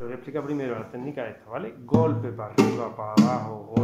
Te voy a explicar primero la técnica esta, ¿vale? Golpe para arriba, para abajo.